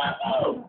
my own.